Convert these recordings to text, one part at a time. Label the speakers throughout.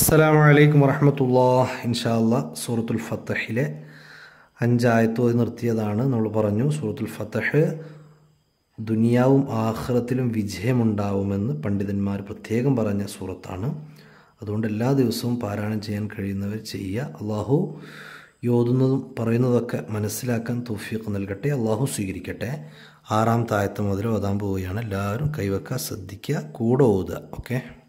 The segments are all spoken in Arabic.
Speaker 1: അസ്സലാമു അലൈക്കും വറഹമത്തുള്ള ഇൻഷാല്ല സൂറത്തുൽ ഫത്തഹിലെ അഞ്ചായത്ത് നിർത്തിയതാണ്. നമ്മൾ പറഞ്ഞു സൂറത്തുൽ ഫത്തഹ് ദുനിയാവും ആഹ്റത്തിലും വിജയമുണ്ടാവുമെന്ന് പണ്ഡിതന്മാർ പ്രത്യേകം പറഞ്ഞ സൂറത്താണ്. അതുകൊണ്ട് എല്ലാ ദിവസവും പാരായണം ചെയ്യാൻ കഴിയുന്നവർ ചെയ്യുക. അള്ളാഹു യോതുന്നതും പറയുന്നതൊക്കെ മനസ്സിലാക്കാൻ തൗഫീഖ് നൽകട്ടെ അള്ളാഹു സ്വീകരിക്കട്ടെ. ആറാം താഴത്ത് മുതൽ ഓതാൻ പോവുകയാണ്. എല്ലാവരും കൈവെക്കാൻ ശ്രദ്ധിക്കുക കൂടെ ഓതുക ഓക്കെ?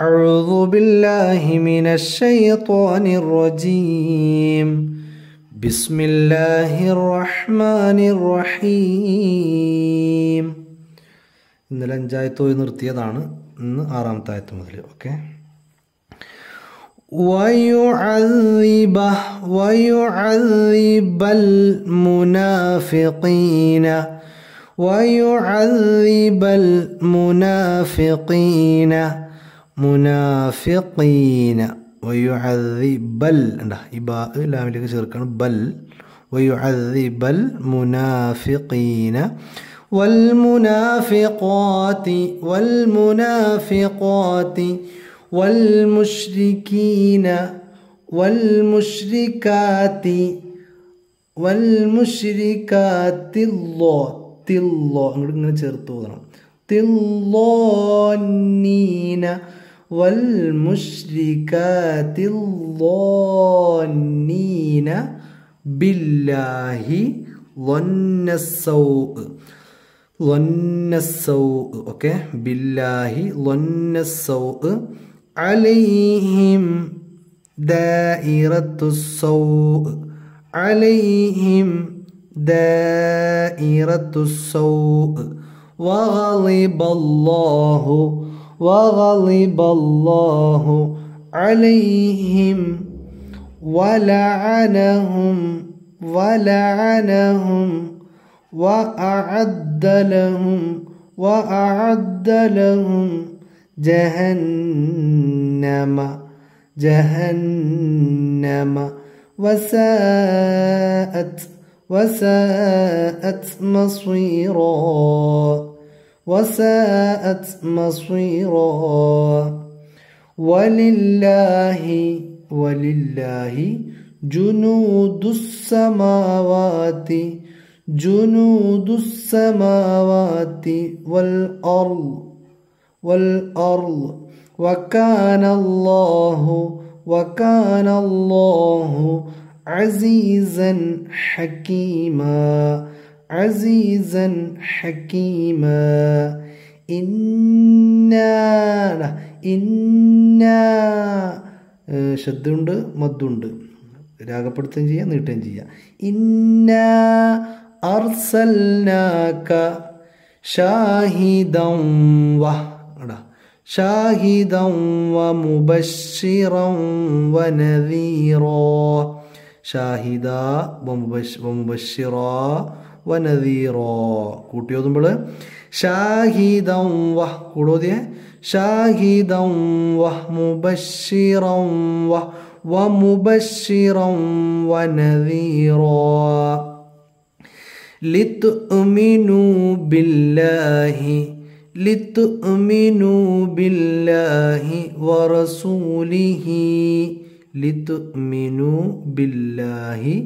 Speaker 1: أعوذ بالله من الشيطان الرجيم بسم الله الرحمن الرحيم ഇന്നലെ അഞ്ചായത്ത് പോയി നിർത്തിയതാണ് ഇന്ന് ആറാമത്തെ ആയത്ത് മുതൽ ഓക്കെ ويعذب ويعذب المنافقين ويعذب المنافقين മുനാഫിഖീന വയുഅദ്ദിബൽ എന്താ ഈ ബാ ലാമിലേക്ക് ചേർക്കണം ബൽ വയുഅദ്ദിബൽ മുനാഫിഖീന والمنافقات والمنافقات والمشركين والمشركات والمشركات الله തില്ലോ അങ്ങോട്ട് ഇങ്ങനെ ചേർത്ത് പോകണം തില്ലോന്നീന والمشركات الظانين بالله ظن السوء. ظن السوء أوكي بالله ظن السوء. عليهم دائرة السوء. عليهم دائرة السوء. وغضب الله وغضب الله عليهم ولعنهم ولعنهم وأعد لهم وأعد لهم جهنم جهنم وساءت وساءت مصيرا وساءت مصيرا. ولله ولله جنود السماوات جنود السماوات والأرض والأرض. وكان الله وكان الله عزيزا حكيما. عزيزا حكيما إنا إنا ശബ്ദമുണ്ട് മദ്ദുണ്ട് രാഗപ്പെടുത്തുകയും ചെയ്യാം നീട്ടുകയും ചെയ്യാം ഇന്ന അർസൽനാക്ക ഷാഹിദം വ എടാ ഷാഹിദം വ മുബശ്ശിറം വ നദീറോ ഷാഹിദ വമുബശ്ശിറ വനദീറോ കൂട്ടി ഓതുമ്പോൾ ഷാഹിദം വഹ് കൂടോതിയെ ഷാഹിദം വഹ് മുബശ്ശിറം വഹ് വമുബശ്ശിറം വനദീറോ لتؤمنوا بالله لتؤمنوا بالله ورسوله لتؤمنوا بالله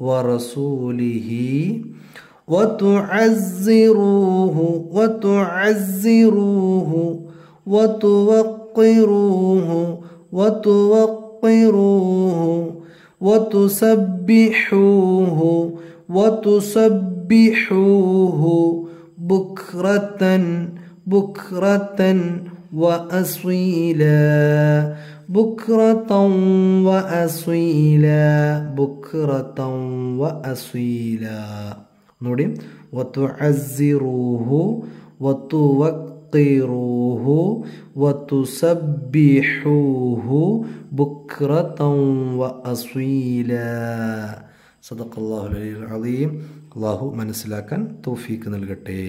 Speaker 1: ورسوله وتعزروه وتعزروه وتوقروه وتوقروه وتسبحوه وتسبحوه بكرة بكرة وأصيلا بكرة وأصيلا بكرة وأصيلا نوري وتعزروه وتوقروه وتسبحوه بكرة وأصيلا صدق الله العلي العظيم الله മനസ്സിലാക്കാൻ തൗഫീക്ക് നൽകട്ടെ